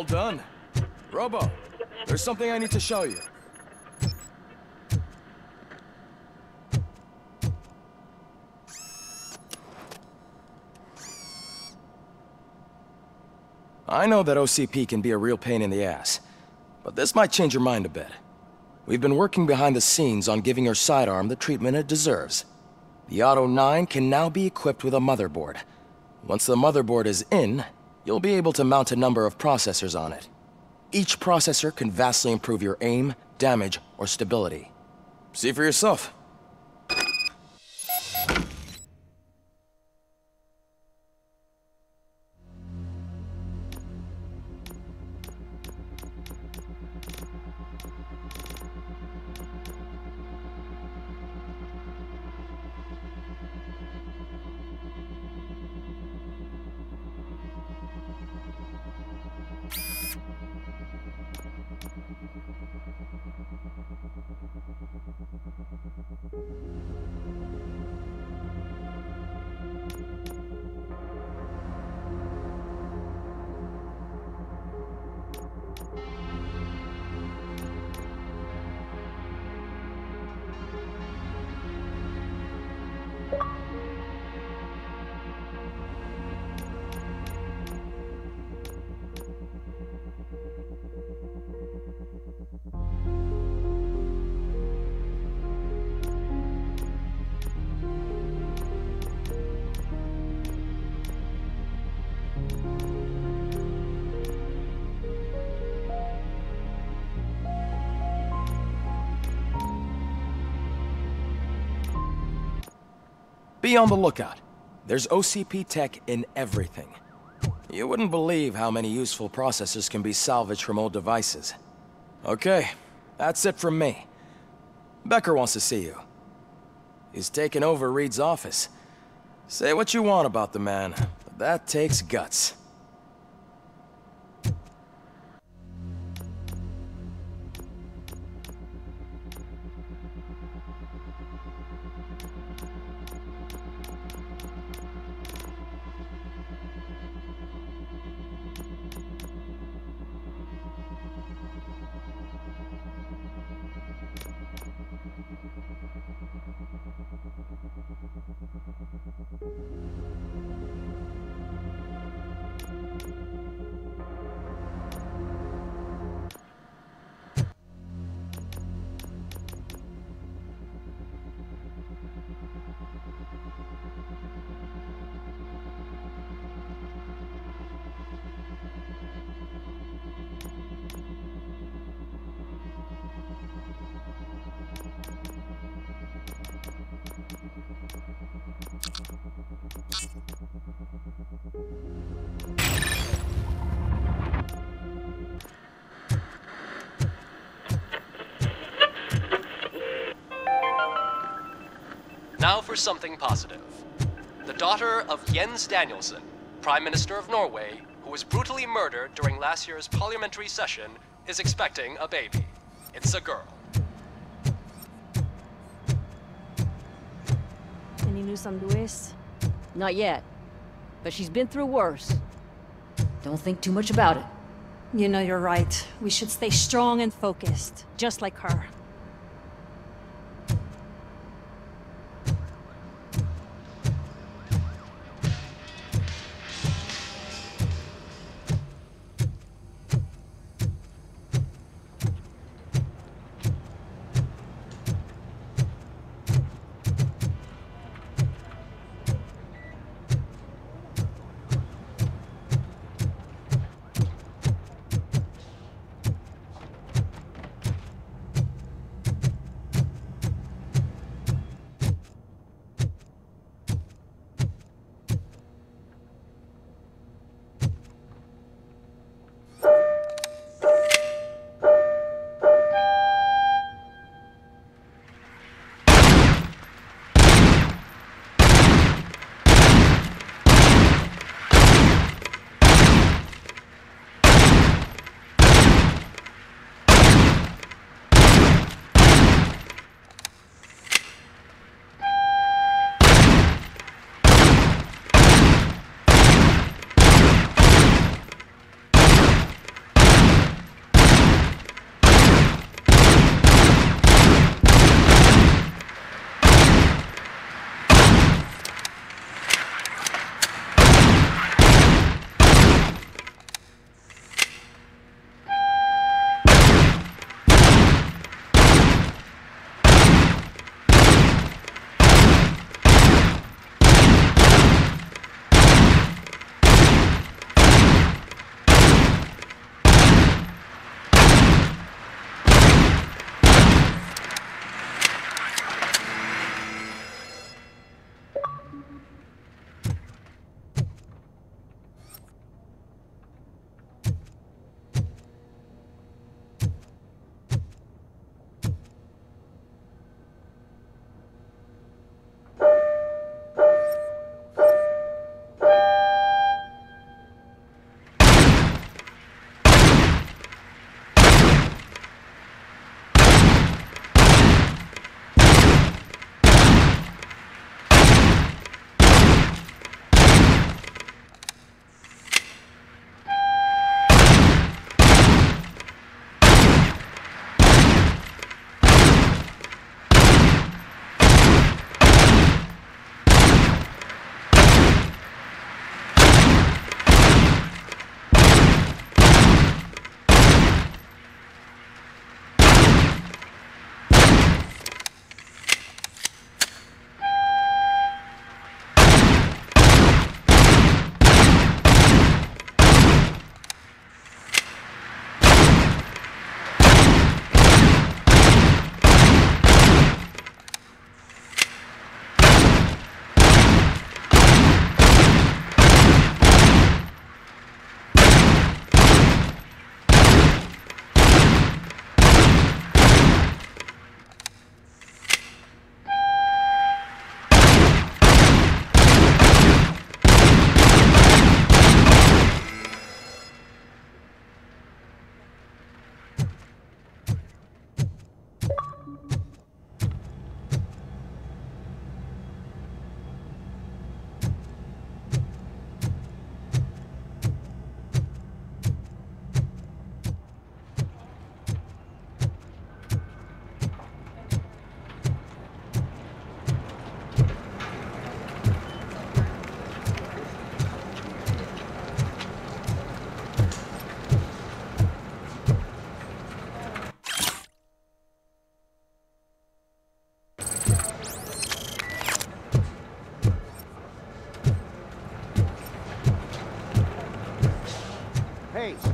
all done. Robo, there's something I need to show you. I know that OCP can be a real pain in the ass, but this might change your mind a bit. We've been working behind the scenes on giving your sidearm the treatment it deserves. The Auto 9 can now be equipped with a motherboard. Once the motherboard is in, you'll be able to mount a number of processors on it. Each processor can vastly improve your aim, damage, or stability. See for yourself. Be on the lookout. There's OCP tech in everything. You wouldn't believe how many useful processors can be salvaged from old devices. Okay, that's it from me. Becker wants to see you. He's taken over Reed's office. Say what you want about the man, but that takes guts. Now for something positive. The daughter of Jens Danielson, Prime Minister of Norway, who was brutally murdered during last year's parliamentary session, is expecting a baby. It's a girl. Any news on Lewis? Not yet. But she's been through worse. Don't think too much about it. You know you're right. We should stay strong and focused, just like her.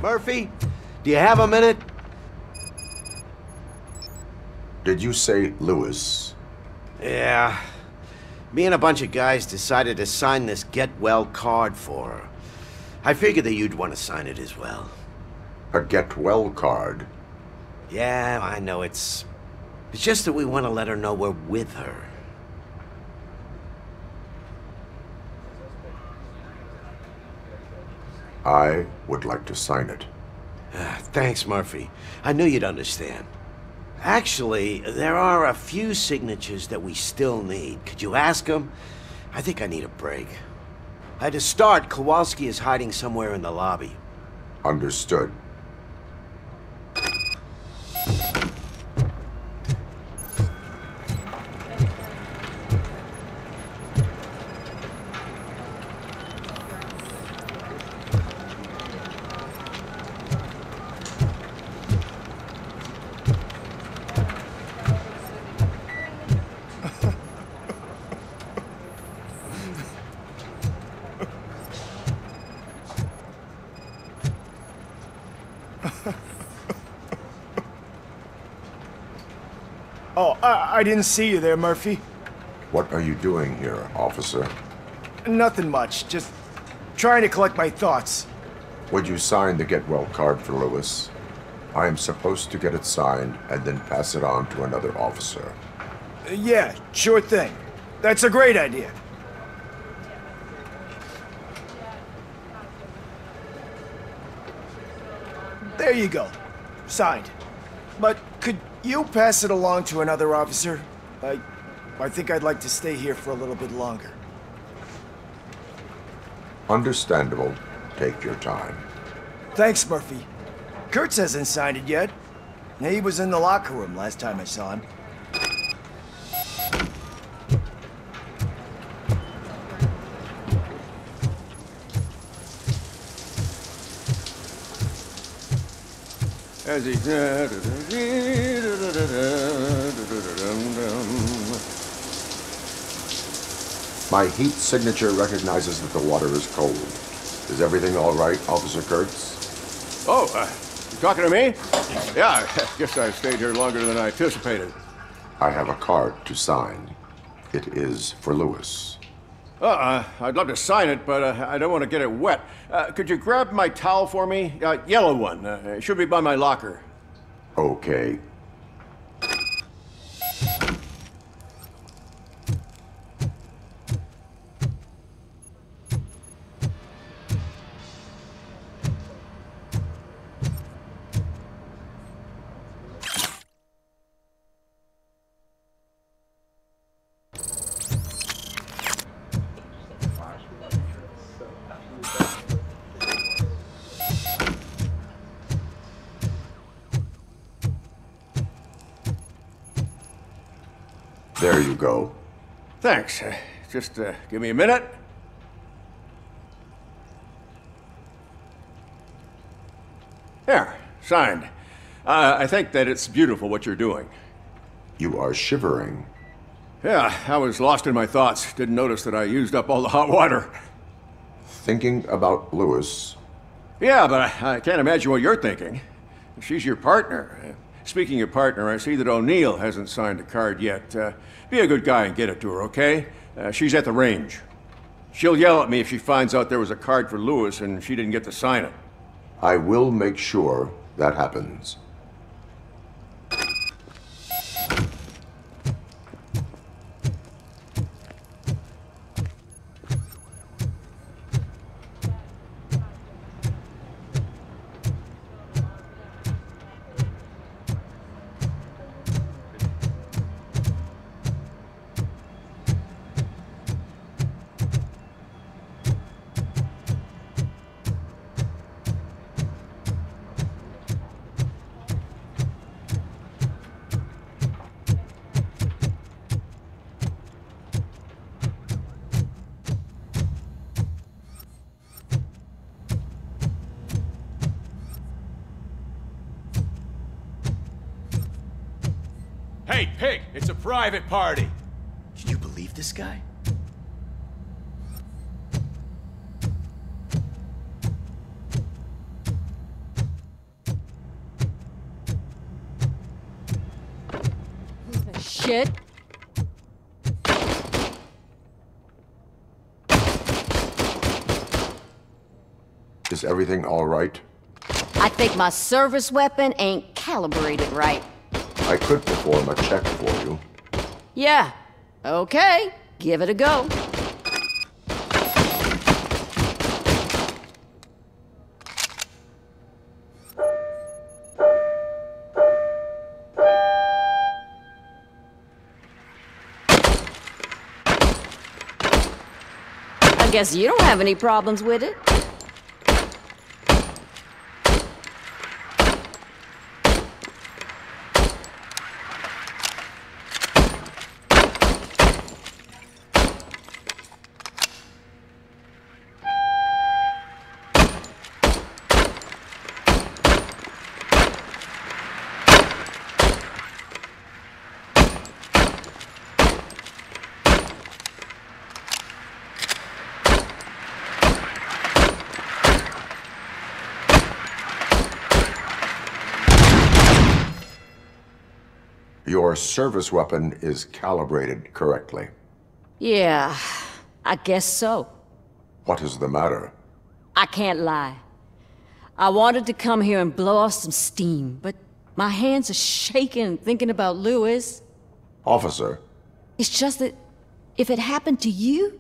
Murphy, do you have a minute? Did you say Lewis? Yeah. Me and a bunch of guys decided to sign this get well card for her. I figured that you'd want to sign it as well. A get well card? Yeah, I know it's... It's just that we want to let her know we're with her. I would like to sign it. Ah, thanks, Murphy. I knew you'd understand. Actually, there are a few signatures that we still need. Could you ask them? I think I need a break. Uh, to start, Kowalski is hiding somewhere in the lobby. Understood. Oh, I, I didn't see you there, Murphy. What are you doing here, officer? Nothing much, just trying to collect my thoughts. Would you sign the get well card for Lewis? I am supposed to get it signed and then pass it on to another officer. Yeah, sure thing. That's a great idea. You go. Signed. But could you pass it along to another officer? I... I think I'd like to stay here for a little bit longer. Understandable. Take your time. Thanks, Murphy. Kurtz hasn't signed it yet. He was in the locker room last time I saw him. As he... My heat signature recognizes that the water is cold. Is everything all right, Officer Kurtz? Oh, uh, you talking to me? Yeah, I guess I stayed here longer than I anticipated. I have a card to sign. It is for Lewis. Uh, I'd love to sign it, but uh, I don't want to get it wet. Uh, could you grab my towel for me? Uh, yellow one. Uh, it should be by my locker. Okay. There you go. Thanks. Uh, just uh, give me a minute. There, signed. Uh, I think that it's beautiful what you're doing. You are shivering. Yeah, I was lost in my thoughts. Didn't notice that I used up all the hot water. Thinking about Lewis. Yeah, but I, I can't imagine what you're thinking. She's your partner. Speaking of partner, I see that O'Neill hasn't signed a card yet. Uh, be a good guy and get it to her, okay? Uh, she's at the range. She'll yell at me if she finds out there was a card for Lewis and she didn't get to sign it. I will make sure that happens. Hey, pig, it's a private party. Can you believe this guy? Shit. Is everything all right? I think my service weapon ain't calibrated right. I could perform a check for you. Yeah. Okay. Give it a go. I guess you don't have any problems with it. Your service weapon is calibrated correctly. Yeah, I guess so. What is the matter? I can't lie. I wanted to come here and blow off some steam, but my hands are shaking thinking about Lewis. Officer, It's just that if it happened to you,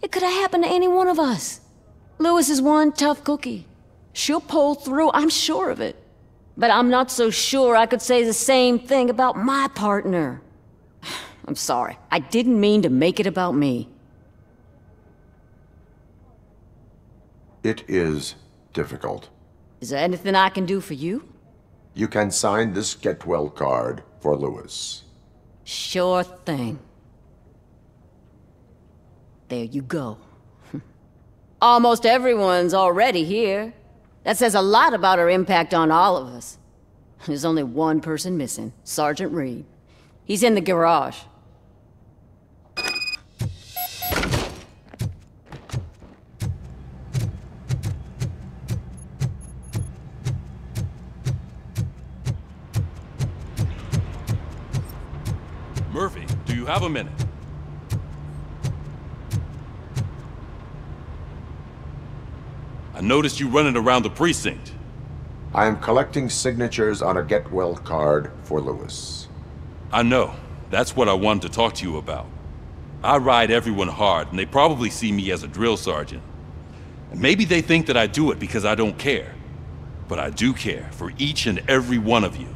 it could have happened to any one of us. Lewis is one tough cookie. She'll pull through, I'm sure of it. But I'm not so sure I could say the same thing about my partner. I'm sorry. I didn't mean to make it about me. it is difficult. Is there anything I can do for you? You can sign this Get Well card for Lewis. Sure thing. There you go. Almost everyone's already here. That says a lot about her impact on all of us. There's only one person missing, Sergeant Reed. He's in the garage. Murphy, do you have a minute? Noticed you running around the precinct. I am collecting signatures on a Get Well card for Lewis. I know. That's what I wanted to talk to you about. I ride everyone hard, and they probably see me as a drill sergeant. And maybe they think that I do it because I don't care. But I do care for each and every one of you.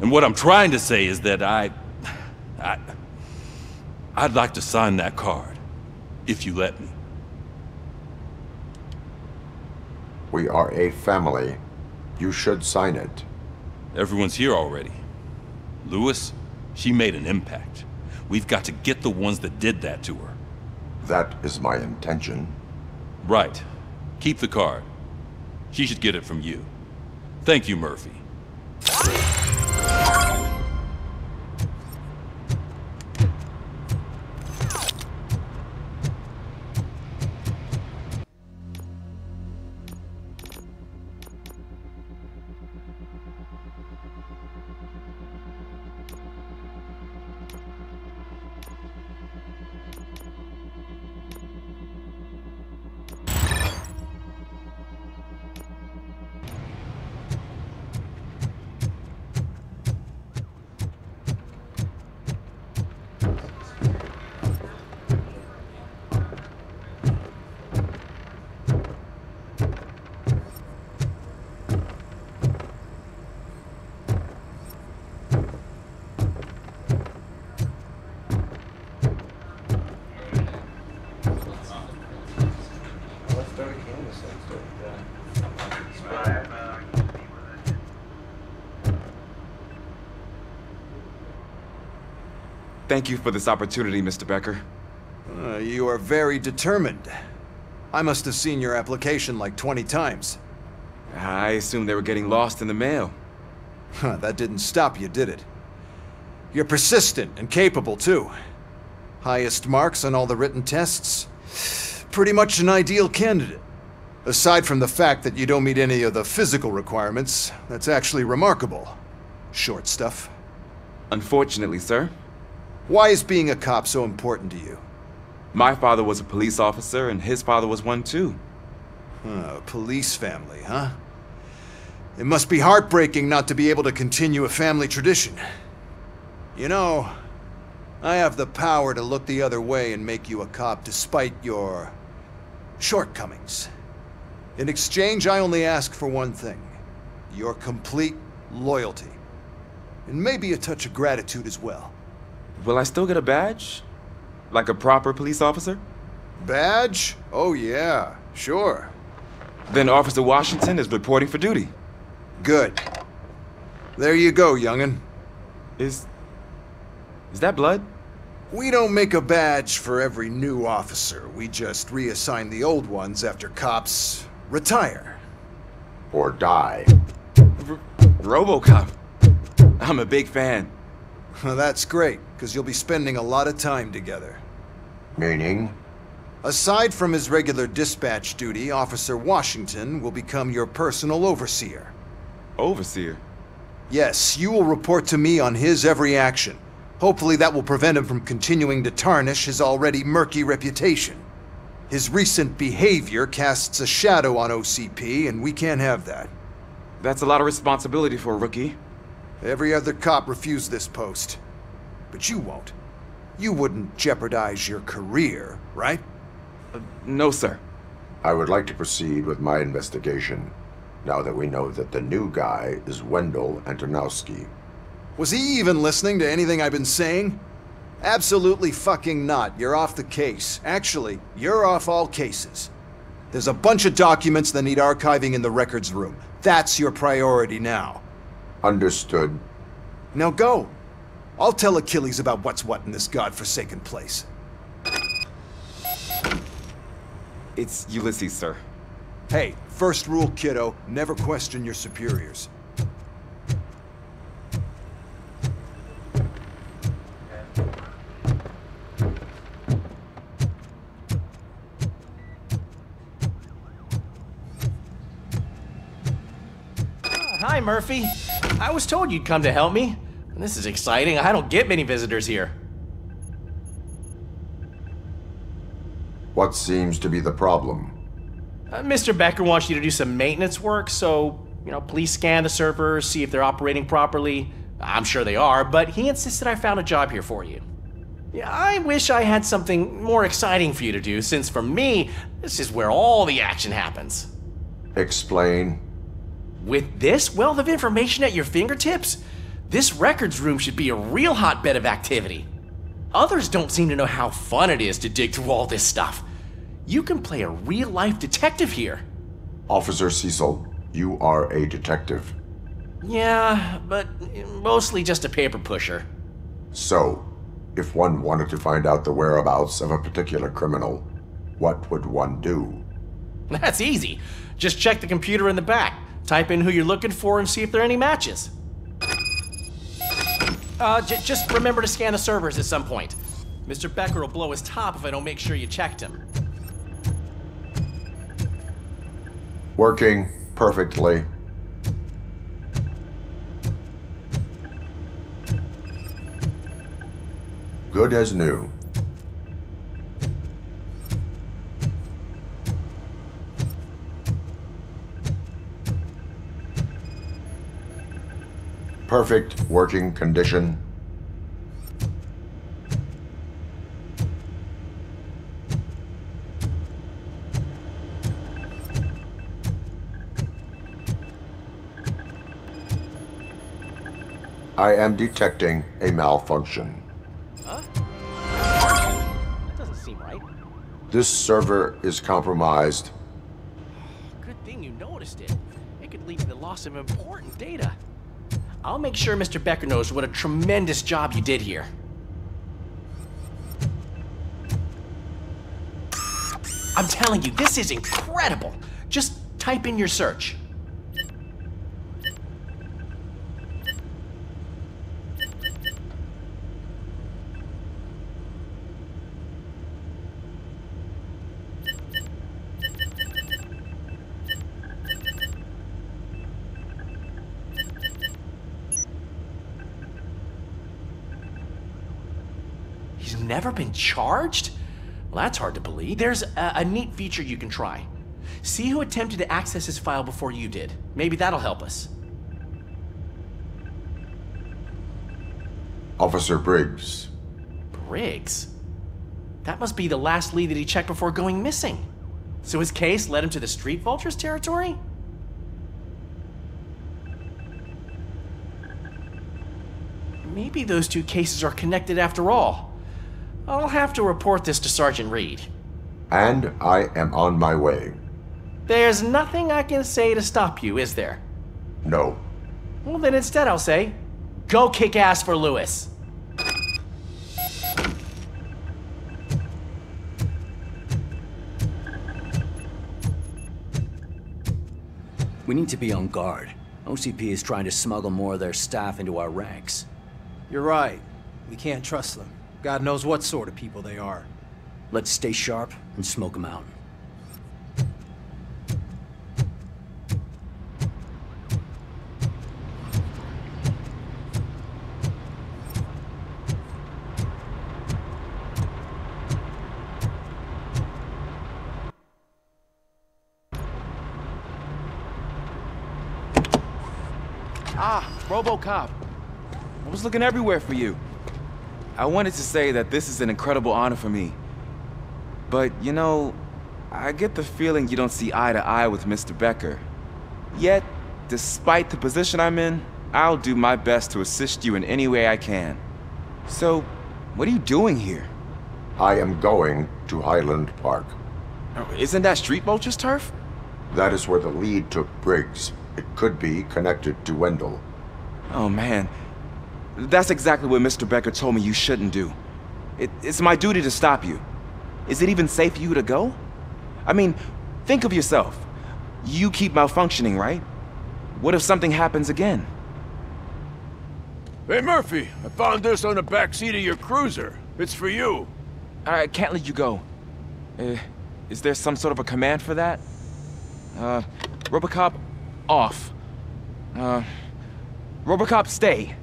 And what I'm trying to say is that I... I... I'd like to sign that card, if you let me. We are a family. You should sign it. Everyone's here already. Lewis, she made an impact. We've got to get the ones that did that to her. That is my intention. Right. Keep the card. She should get it from you. Thank you, Murphy. Thank you for this opportunity, Mr. Becker. Uh, you are very determined. I must have seen your application like 20 times. I assumed they were getting lost in the mail. Huh, that didn't stop you, did it? You're persistent and capable, too. Highest marks on all the written tests. Pretty much an ideal candidate. Aside from the fact that you don't meet any of the physical requirements, that's actually remarkable. Short stuff. Unfortunately, sir. Why is being a cop so important to you? My father was a police officer, and his father was one too. Uh, police family, huh? It must be heartbreaking not to be able to continue a family tradition. You know, I have the power to look the other way and make you a cop despite your shortcomings. In exchange, I only ask for one thing. Your complete loyalty. And maybe a touch of gratitude as well. Will I still get a badge? Like a proper police officer? Badge? Oh yeah, sure. Then Officer Washington is reporting for duty. Good. There you go, youngin'. Is... is that blood? We don't make a badge for every new officer. We just reassign the old ones after cops retire. Or die. R Robocop. I'm a big fan. That's great, because you'll be spending a lot of time together. Meaning? Aside from his regular dispatch duty, Officer Washington will become your personal overseer. Overseer? Yes, you will report to me on his every action. Hopefully that will prevent him from continuing to tarnish his already murky reputation. His recent behavior casts a shadow on OCP, and we can't have that. That's a lot of responsibility for a rookie. Every other cop refused this post. But you won't. You wouldn't jeopardize your career, right? Uh, no, sir. I would like to proceed with my investigation, now that we know that the new guy is Wendell Antonowski. Was he even listening to anything I've been saying? Absolutely fucking not. You're off the case. Actually, you're off all cases. There's a bunch of documents that need archiving in the records room. That's your priority now. Understood. Now go. I'll tell Achilles about what's what in this godforsaken place. It's Ulysses, sir. Hey, first rule, kiddo, never question your superiors. Hi, Murphy. I was told you'd come to help me. This is exciting. I don't get many visitors here. What seems to be the problem? Uh, Mr. Becker wants you to do some maintenance work, so, you know, please scan the servers, see if they're operating properly. I'm sure they are, but he insisted I found a job here for you. Yeah, I wish I had something more exciting for you to do, since for me, this is where all the action happens. Explain. With this wealth of information at your fingertips, this records room should be a real hotbed of activity. Others don't seem to know how fun it is to dig through all this stuff. You can play a real life detective here. Officer Cecil, you are a detective. Yeah, but mostly just a paper pusher. So, if one wanted to find out the whereabouts of a particular criminal, what would one do? That's easy. Just check the computer in the back, type in who you're looking for, and see if there are any matches. Uh, just remember to scan the servers at some point. Mr. Becker will blow his top if I don't make sure you checked him. Working perfectly. Good as new. Perfect working condition. I am detecting a malfunction. Huh? That doesn't seem right. This server is compromised. Good thing you noticed it. It could lead to the loss of important data. I'll make sure Mr. Becker knows what a tremendous job you did here. I'm telling you, this is incredible. Just type in your search. Never been charged? Well, that's hard to believe. There's a, a neat feature you can try. See who attempted to access his file before you did. Maybe that'll help us. Officer Briggs. Briggs? That must be the last lead that he checked before going missing. So his case led him to the Street Vultures territory? Maybe those two cases are connected after all. I'll have to report this to Sergeant Reed. And I am on my way. There's nothing I can say to stop you, is there? No. Well, then instead I'll say, go kick ass for Lewis. We need to be on guard. OCP is trying to smuggle more of their staff into our ranks. You're right. We can't trust them. God knows what sort of people they are. Let's stay sharp and smoke them out. Ah, RoboCop. I was looking everywhere for you. I wanted to say that this is an incredible honor for me. But, you know, I get the feeling you don't see eye to eye with Mr. Becker. Yet, despite the position I'm in, I'll do my best to assist you in any way I can. So, what are you doing here? I am going to Highland Park. Oh, Isn't that Street Vulture's turf? That is where the lead took Briggs. It could be connected to Wendell. Oh man, that's exactly what Mr. Becker told me you shouldn't do. It, it's my duty to stop you. Is it even safe for you to go? I mean, think of yourself. You keep malfunctioning, right? What if something happens again? Hey, Murphy, I found this on the back seat of your cruiser. It's for you. I can't let you go. Uh, is there some sort of a command for that? Uh, Robocop, off. Uh, Robocop, stay.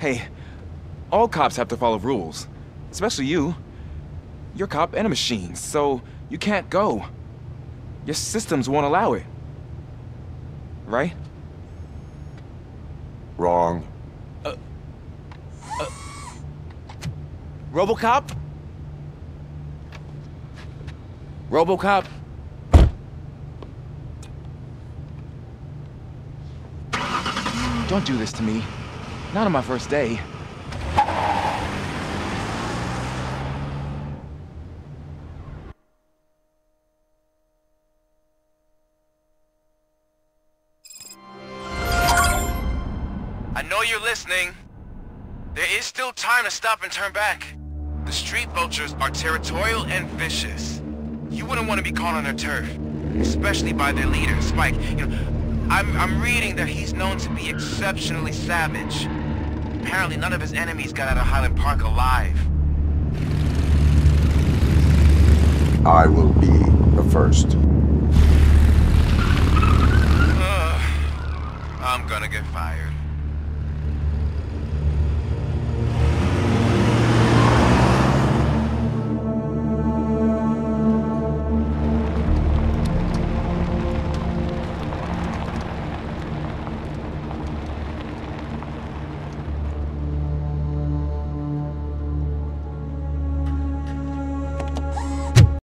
Hey, all cops have to follow rules. Especially you. You're a cop and a machine, so you can't go. Your systems won't allow it. Right? Wrong. Uh, uh, Robocop? Robocop? Don't do this to me. Not on my first day. I know you're listening. There is still time to stop and turn back. The street vultures are territorial and vicious. You wouldn't want to be caught on their turf, especially by their leader, Spike. You know, I'm, I'm reading that he's known to be exceptionally savage. Apparently none of his enemies got out of Highland Park alive. I will be the first. I'm gonna get fired.